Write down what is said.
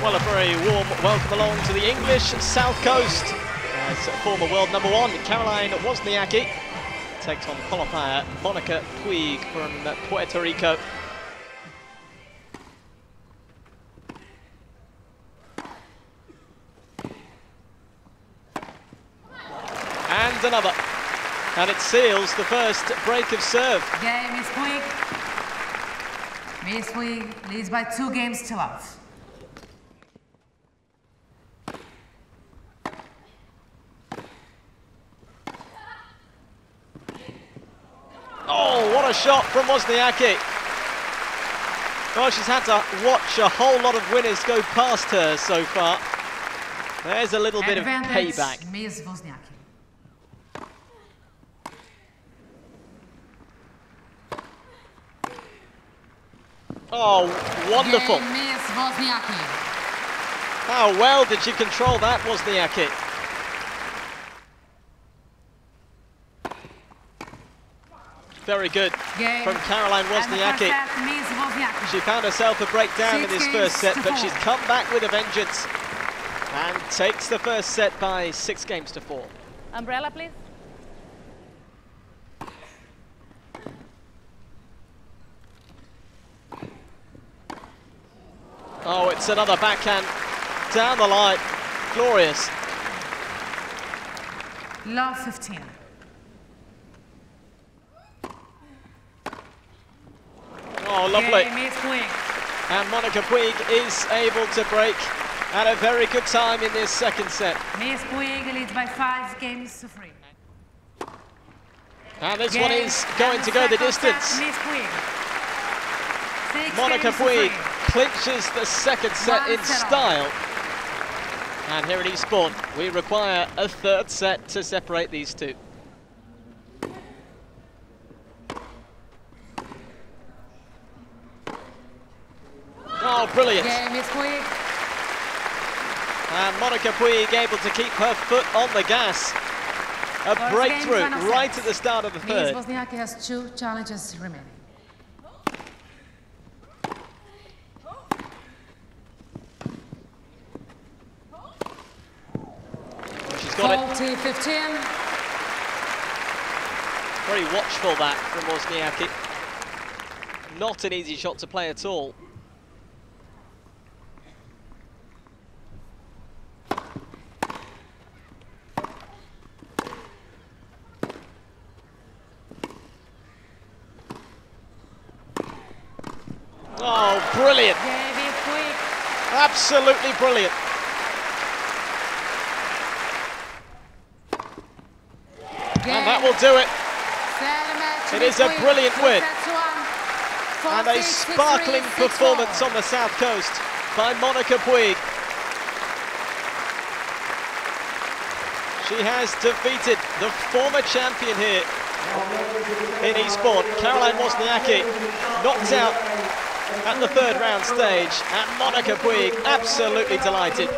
Well, a very warm welcome along to the English South Coast. As former world number one, Caroline Wozniacki takes on qualifier Monica Puig from Puerto Rico. And another. And it seals the first break of serve. Game is Puig. Miss Puig leads by two games to love. Oh, what a shot from Wozniacki. Well, she's had to watch a whole lot of winners go past her so far. There's a little bit of payback. Wozniacki. Oh, wonderful. Game, Miss Wozniacki. How well did she control that, Wozniacki? Very good Game. from Caroline And the first Wozniacki. set, Miss Wozniacki. She found herself a breakdown in this first set, but she's come back with a vengeance and takes the first set by six games to four. Umbrella, please. Oh, it's another backhand down the line. Glorious. Love 15. Oh, lovely. Game, Miss Puig. And Monica Puig is able to break at a very good time in this second set. Miss Puig leads by five games to three. And this Game. one is going to go the distance. Miss Puig. Six Monica Puig clinches the second set One in set style. And here at Eastbourne, we require a third set to separate these two. Brilliant. Game, Miss Puig. And Monica Puig able to keep her foot on the gas. A First breakthrough game, right at the start of the third. Wozniacki has two challenges remaining. She's got it 40, 15. very watchful that from Wozniacki. Not an easy shot to play at all. Oh, brilliant. Game, Miss Puig. Absolutely brilliant. And that will do it. It is a brilliant win. And a sparkling performance on the South Coast by Monica Puig. She has defeated the former champion here in Eastbourne, Caroline Wozniacki, knocked out at the third round stage, and Monica Puig absolutely delighted.